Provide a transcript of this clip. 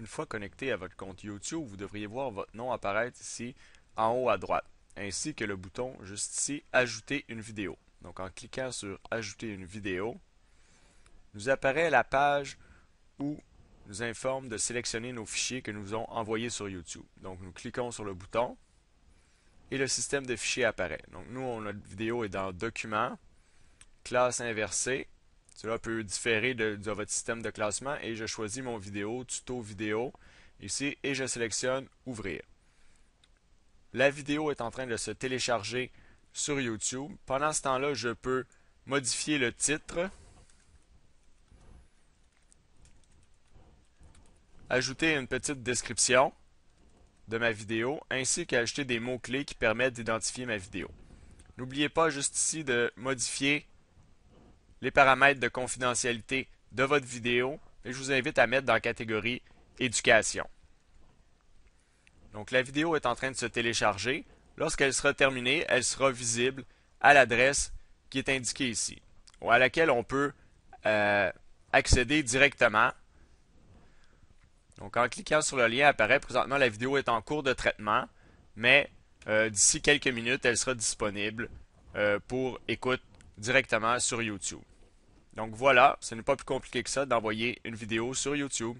Une fois connecté à votre compte YouTube, vous devriez voir votre nom apparaître ici en haut à droite, ainsi que le bouton juste ici Ajouter une vidéo. Donc en cliquant sur Ajouter une vidéo, nous apparaît la page où nous informe de sélectionner nos fichiers que nous avons envoyés sur YouTube. Donc nous cliquons sur le bouton et le système de fichiers apparaît. Donc nous, notre vidéo est dans Documents, Classe inversée. Cela peut différer de, votre système de classement et je choisis mon vidéo, tuto vidéo ici et je sélectionne Ouvrir. La vidéo est en train de se télécharger sur YouTube. Pendant ce temps-là, je peux modifier le titre ajouter une petite description de ma vidéo, ainsi qu'ajouter des mots-clés qui permettent d'identifier ma vidéo. N'oubliez pas juste ici de modifier les paramètres de confidentialité de votre vidéo et je vous invite à mettre dans la catégorie éducation. Donc la vidéo est en train de se télécharger. Lorsqu'elle sera terminée, elle sera visible à l'adresse qui est indiquée ici, ou à laquelle on peut euh, accéder directement donc en cliquant sur le lien apparaît présentement la vidéo est en cours de traitement, mais euh, d'ici quelques minutes, elle sera disponible euh, pour écoute directement sur YouTube. Donc voilà, ce n'est pas plus compliqué que ça d'envoyer une vidéo sur YouTube.